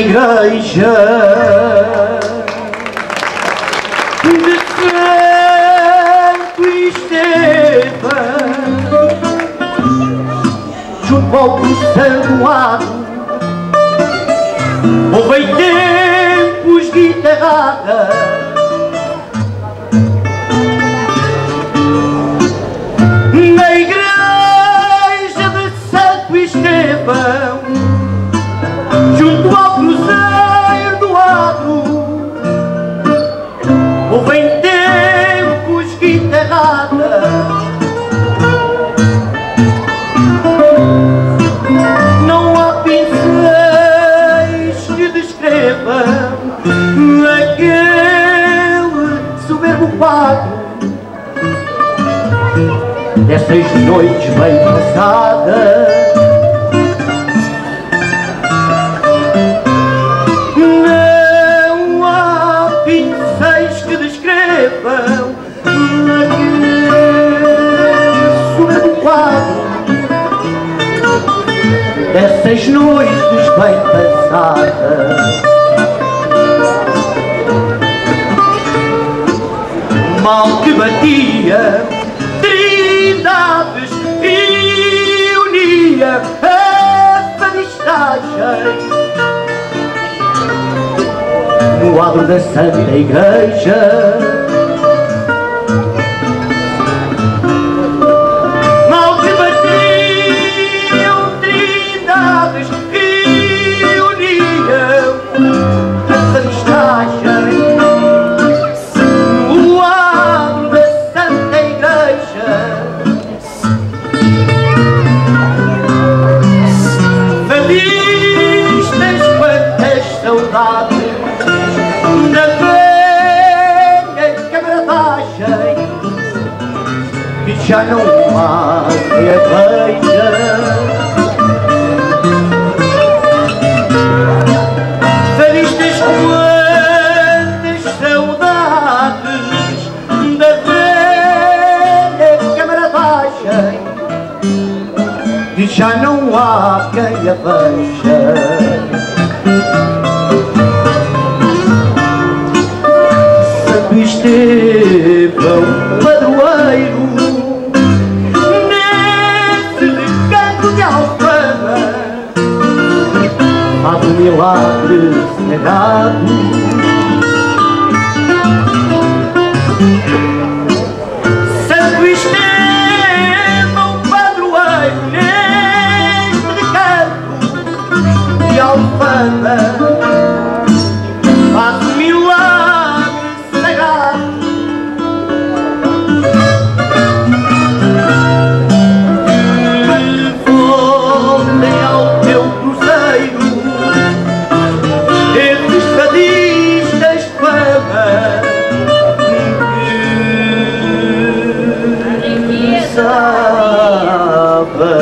Igreja de Santo Estevão junto ao santuário houve tempos guitarrada na dessas noites bem passadas. Não há pincéis que descrevam aquele soberbo quadro dessas noites bem passadas. Mal que batia, unia a panistagem. No adro da Santa Igreja Mal já não a veja. Fadistas quantas saudades da velha camaradagem que já não há quem a veja. Sagrado. Santo Estevão, padroeiro, neste recanto de Alfama, faz milagre sagrado. But